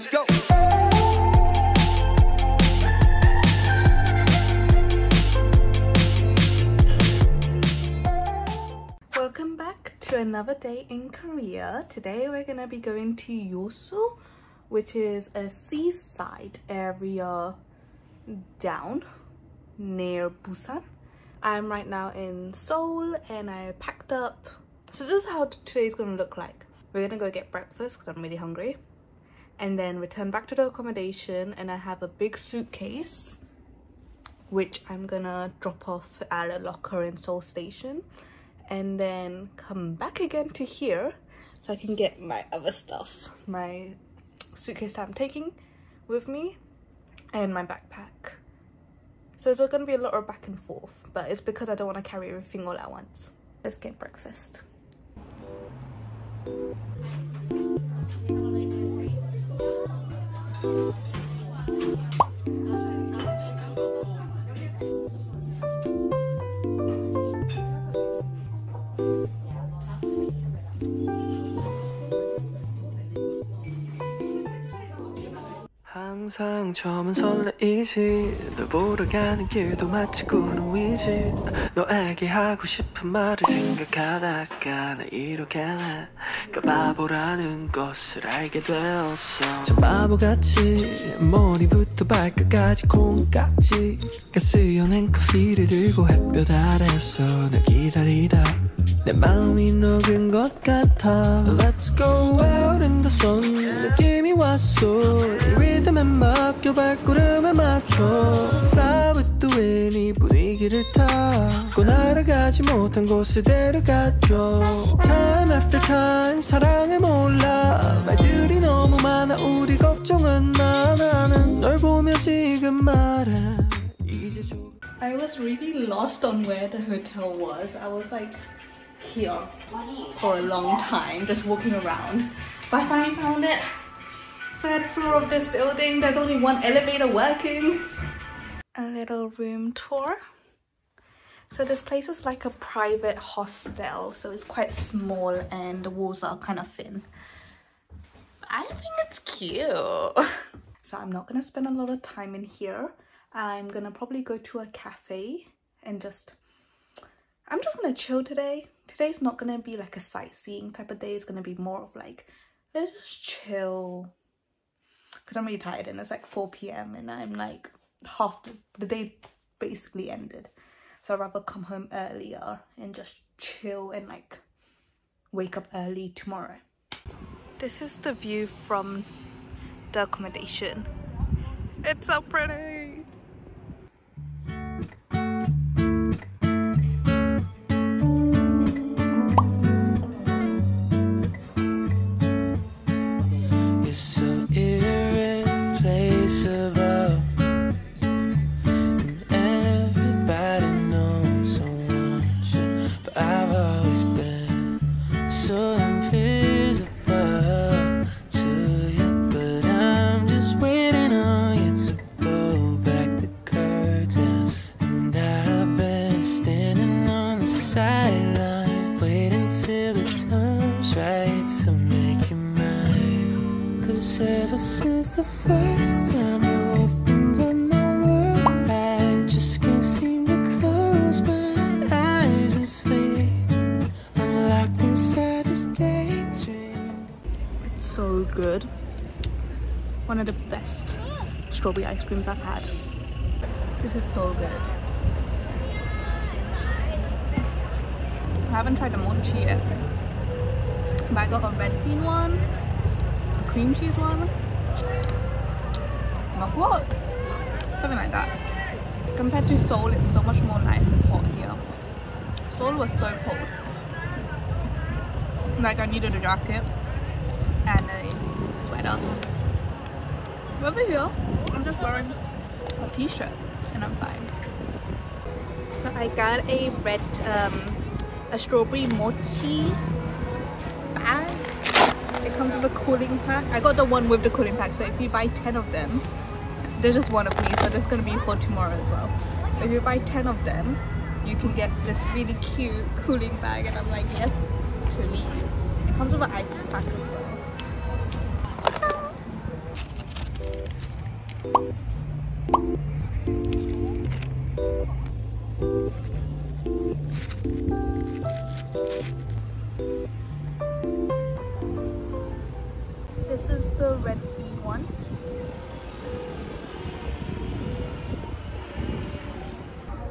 Let's go. Welcome back to another day in Korea. Today we're gonna be going to Yeosu, which is a seaside area down near Busan. I'm right now in Seoul and I packed up. So this is how today's gonna look like. We're gonna go get breakfast because I'm really hungry and then return back to the accommodation and I have a big suitcase which I'm gonna drop off at a locker in Seoul Station and then come back again to here so I can get my other stuff. My suitcase that I'm taking with me and my backpack. So there's gonna be a lot of back and forth, but it's because I don't want to carry everything all at once. Let's get breakfast. Thank you. 항상 처음은 설레이지. 널 보러 가는 길도 마치 꾸는 위지. 너에게 하고 싶은 말을 생각하다가 나 이렇게 내가 바보라는 것을 알게 되었어. 참 바보같이 머리부터 발끝까지 콩깍지가 쓰여낸 커피를 들고 햇볕 아래서 널 기다리다 내 마음이 녹은 것 같아 Let's go out in the sun 느낌이 왔어 이 리듬에 맡겨 발걸음에 맞춰 Fly with the wind 이 분위기를 타고 날아가지 못한 곳에 데려가줘 Time after time 사랑에 몰라 말들이 너무 많아 우리 걱정은 많아는 널 보며 지금 말해 이제 조금 I was really lost on where the hotel was. I was like here for a long time, just walking around. But I finally found it. Third floor of this building. There's only one elevator working. A little room tour. So this place is like a private hostel. So it's quite small and the walls are kind of thin. I think it's cute. so I'm not gonna spend a lot of time in here. I'm gonna probably go to a cafe and just I'm just gonna chill today. Today's not gonna be like a sightseeing type of day. It's gonna be more of like let's just chill because I'm really tired and it's like 4 p.m. and I'm like half the, the day basically ended. So I'd rather come home earlier and just chill and like wake up early tomorrow. This is the view from the accommodation. It's so pretty. Been standing on the sideline, waiting till the time's right to make you mine. Cause ever since the first time you opened up my world, I just can't seem to close my eyes and sleep. I'm locked inside this daydream. It's so good. One of the best strawberry ice creams I've had. This is so good. I haven't tried the mochi yet. But I got a red bean one, a cream cheese one, what? Something like that. Compared to Seoul, it's so much more nice and hot here. Seoul was so cold. Like I needed a jacket and a sweater. Over here, I'm just wearing a t-shirt and I'm fine. So I got a red, um, a strawberry mochi bag. It comes with a cooling pack. I got the one with the cooling pack, so if you buy 10 of them, there's just one of me, so there's gonna be for tomorrow as well. If you buy 10 of them, you can get this really cute cooling bag, and I'm like, yes, please. It comes with an ice pack as well. Thank you.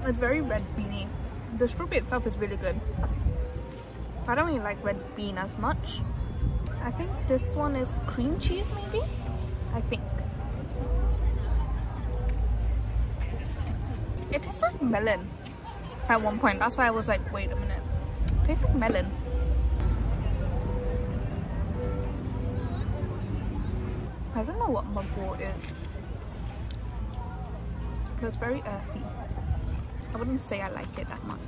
It's very red beany. The strawberry itself is really good. I don't really like red bean as much. I think this one is cream cheese maybe? I think. It tastes like melon at one point. That's why I was like, wait a minute. It tastes like melon. I don't know what mugwort is. But it's very earthy. I wouldn't say I like it that much.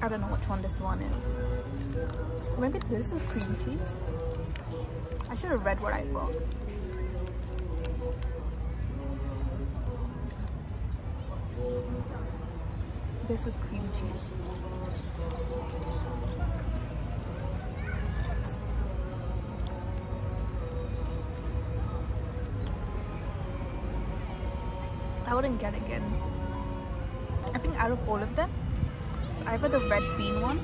I don't know which one this one is. Maybe this is cream cheese. I should have read what I got. This is cream cheese. I wouldn't get again. Out of all of them, it's either the red bean one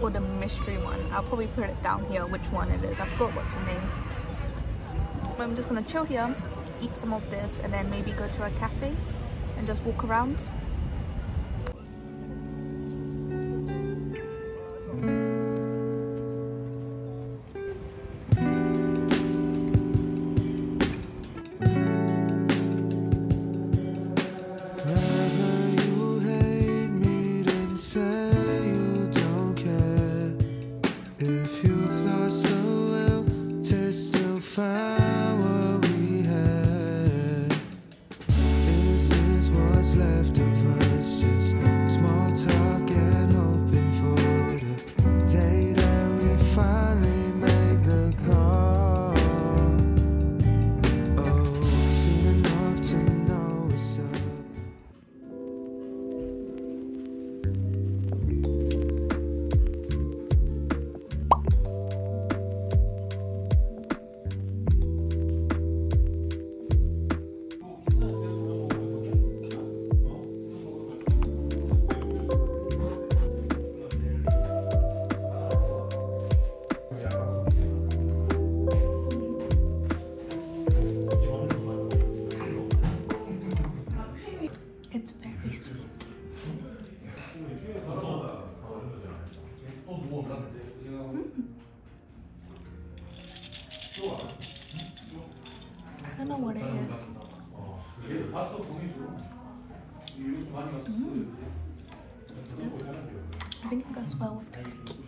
or the mystery one. I'll probably put it down here which one it is. I forgot what's the name. But I'm just gonna chill here, eat some of this, and then maybe go to a cafe and just walk around. Find very sweet. I don't know what it is. Mm. I think it goes well with the cookie.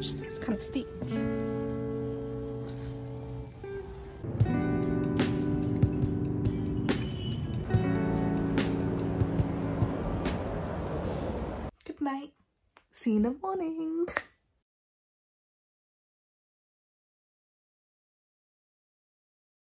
It's kind of steep. Good night. See you in the morning.